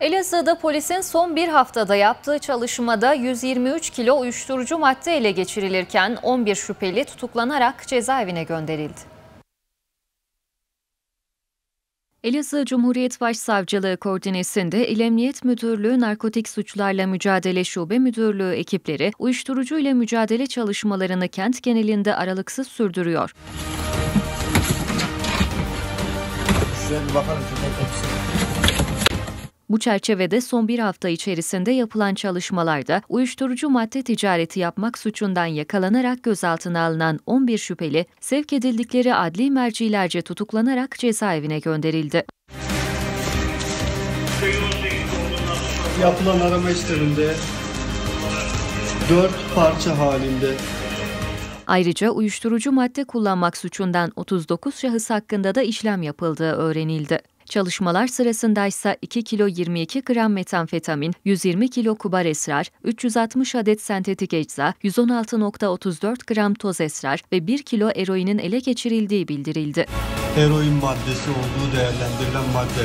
Elazığ'da polisin son bir haftada yaptığı çalışmada 123 kilo uyuşturucu madde ele geçirilirken 11 şüpheli tutuklanarak cezaevine gönderildi. Elazığ Cumhuriyet Başsavcılığı koordinesinde İl Emniyet Müdürlüğü Narkotik Suçlarla Mücadele Şube Müdürlüğü ekipleri uyuşturucu ile mücadele çalışmalarını kent genelinde aralıksız sürdürüyor. Şöyle bir bakalım. Bu çerçevede son bir hafta içerisinde yapılan çalışmalarda uyuşturucu madde ticareti yapmak suçundan yakalanarak gözaltına alınan 11 şüpheli sevk edildikleri adli mercilerce tutuklanarak cezaevine gönderildi. Yapılan arama işleminde 4 parça halinde Ayrıca uyuşturucu madde kullanmak suçundan 39 şahıs hakkında da işlem yapıldığı öğrenildi. Çalışmalar sırasında ise 2 kilo 22 gram metamfetamin, 120 kilo kubar esrar, 360 adet sentetik ecza, 116.34 gram toz esrar ve 1 kilo eroinin ele geçirildiği bildirildi. eroin maddesi olduğu değerlendirilen madde